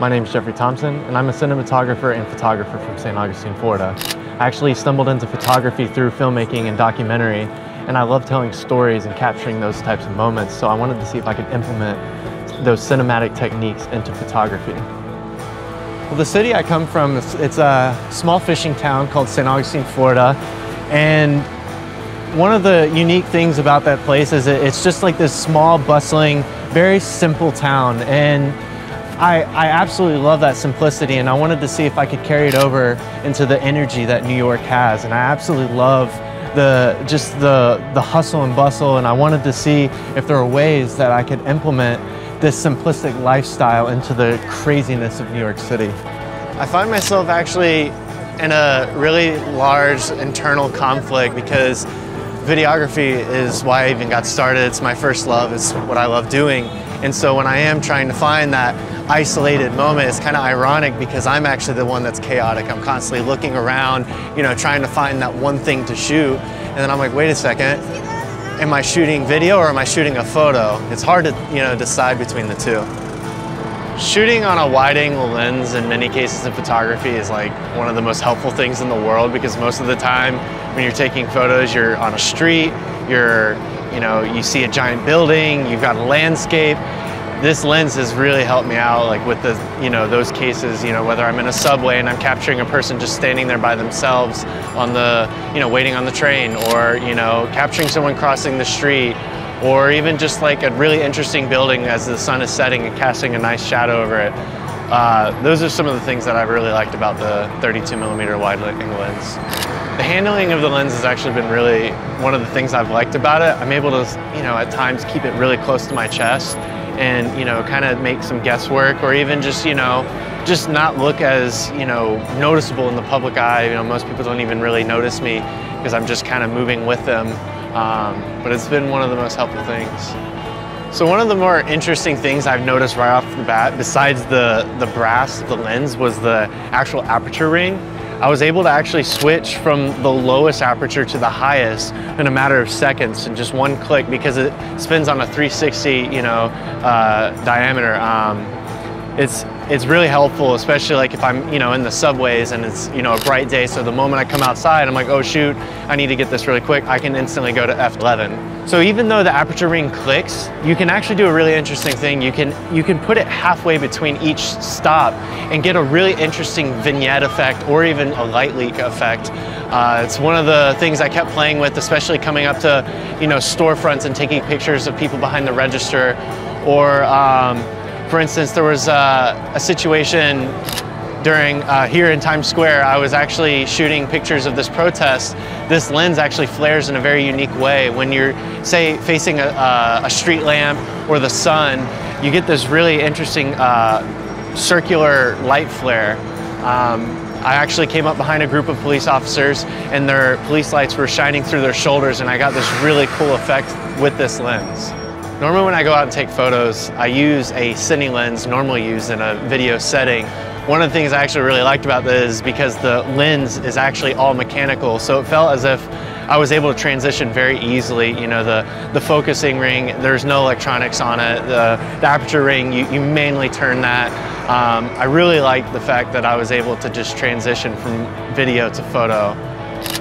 My name is Jeffrey Thompson, and I'm a cinematographer and photographer from St. Augustine, Florida. I actually stumbled into photography through filmmaking and documentary, and I love telling stories and capturing those types of moments, so I wanted to see if I could implement those cinematic techniques into photography. Well, the city I come from, it's a small fishing town called St. Augustine, Florida, and one of the unique things about that place is it's just like this small, bustling, very simple town, and I, I absolutely love that simplicity and I wanted to see if I could carry it over into the energy that New York has. And I absolutely love the just the, the hustle and bustle and I wanted to see if there are ways that I could implement this simplistic lifestyle into the craziness of New York City. I find myself actually in a really large internal conflict because videography is why I even got started. It's my first love, it's what I love doing. And so when I am trying to find that isolated moment, it's kind of ironic because I'm actually the one that's chaotic. I'm constantly looking around, you know, trying to find that one thing to shoot. And then I'm like, wait a second, am I shooting video or am I shooting a photo? It's hard to, you know, decide between the two. Shooting on a wide angle lens in many cases in photography is like one of the most helpful things in the world because most of the time when you're taking photos, you're on a street, you're you know, you see a giant building, you've got a landscape. This lens has really helped me out, like with the, you know, those cases, you know, whether I'm in a subway and I'm capturing a person just standing there by themselves on the, you know, waiting on the train, or, you know, capturing someone crossing the street, or even just like a really interesting building as the sun is setting and casting a nice shadow over it. Uh, those are some of the things that I've really liked about the 32 millimeter wide lens. The handling of the lens has actually been really one of the things I've liked about it. I'm able to, you know, at times keep it really close to my chest and, you know, kind of make some guesswork or even just, you know, just not look as, you know, noticeable in the public eye. You know, most people don't even really notice me because I'm just kind of moving with them. Um, but it's been one of the most helpful things. So one of the more interesting things I've noticed right off the bat, besides the, the brass the lens, was the actual aperture ring. I was able to actually switch from the lowest aperture to the highest in a matter of seconds in just one click because it spins on a 360, you know, uh, diameter. Um, it's it's really helpful, especially like if I'm, you know, in the subways and it's, you know, a bright day. So the moment I come outside, I'm like, oh shoot, I need to get this really quick. I can instantly go to f11. So even though the aperture ring clicks, you can actually do a really interesting thing. You can you can put it halfway between each stop and get a really interesting vignette effect or even a light leak effect. Uh, it's one of the things I kept playing with, especially coming up to, you know, storefronts and taking pictures of people behind the register or. Um, for instance, there was uh, a situation during uh, here in Times Square, I was actually shooting pictures of this protest. This lens actually flares in a very unique way. When you're, say, facing a, a street lamp or the sun, you get this really interesting uh, circular light flare. Um, I actually came up behind a group of police officers and their police lights were shining through their shoulders and I got this really cool effect with this lens. Normally when I go out and take photos, I use a cine lens normally used in a video setting. One of the things I actually really liked about this is because the lens is actually all mechanical, so it felt as if I was able to transition very easily. You know, the, the focusing ring, there's no electronics on it. The, the aperture ring, you, you mainly turn that. Um, I really liked the fact that I was able to just transition from video to photo.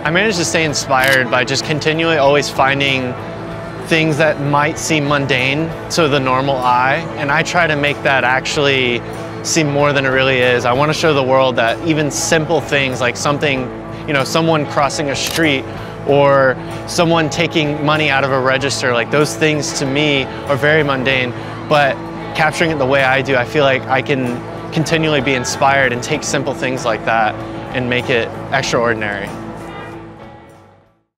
I managed to stay inspired by just continually always finding things that might seem mundane to the normal eye, and I try to make that actually seem more than it really is. I want to show the world that even simple things like something, you know, someone crossing a street or someone taking money out of a register, like those things to me are very mundane, but capturing it the way I do, I feel like I can continually be inspired and take simple things like that and make it extraordinary.